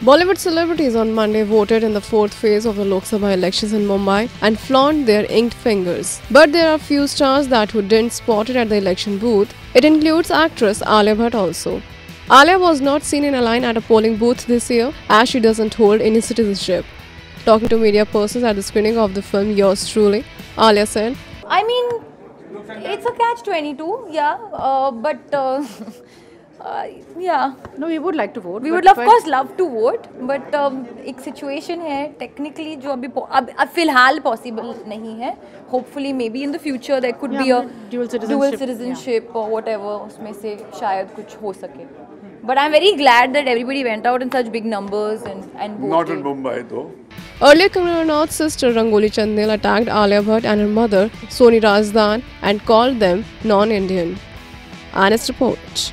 Bollywood celebrities on Monday voted in the fourth phase of the Lok Sabha elections in Mumbai and flaunt their inked fingers. But there are few stars that who didn't spot it at the election booth. It includes actress Alia Bhatt also. Alia was not seen in a line at a polling booth this year as she doesn't hold any citizenship. Talking to media persons at the screening of the film Yours Truly, Alia said, I mean, it's a catch 22, yeah, uh, but uh, uh, yeah no we would like to vote we would of course love to vote but um, ek situation hai technically jo abhi ab, ab filhal possible nahi hai hopefully maybe in the future there could yeah, be a dual citizenship dual citizenship yeah. or whatever usme se shayad kuch ho sake But I'm very glad that everybody went out in such big numbers and, and voted. Not in Mumbai though. Earlier, Kamalanath's sister Rangoli Chandnil attacked Alia Bhatt and her mother Soni Razdan and called them non-Indian. Honest report.